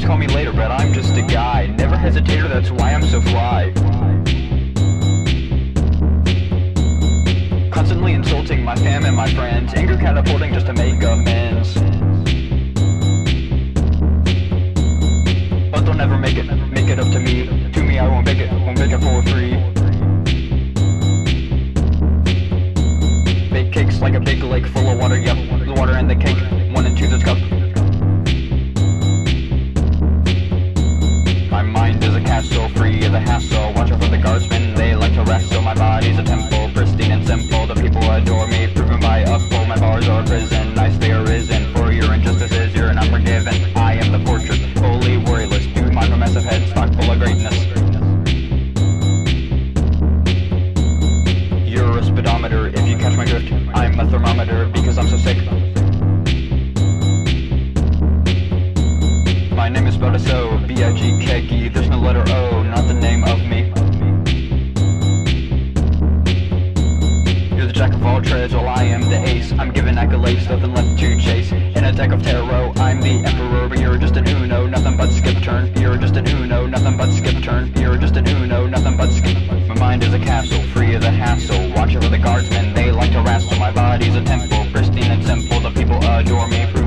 just call me later, but I'm just a guy. Never hesitator, that's why I'm so fly. Constantly insulting my fam and my friends. Anger catapulting just to make amends. But they'll never make it, make it up to me. To me, I won't make it, won't make it for free. Bake cakes like a big lake full of water, yep. The water and the cake, if you catch my drift. I'm a thermometer, because I'm so sick. My name is spelled B-I-G-K-E There's no letter O, not the name of me. You're the jack of all trades, while I am the ace. I'm given accolades, nothing left to chase. In a deck of tarot, I'm the emperor But you're just an uno, nothing but skip turn. You're just an uno, nothing but skip turn. You're just an uno, nothing but skip. My mind is a castle, free of the hassle adore me.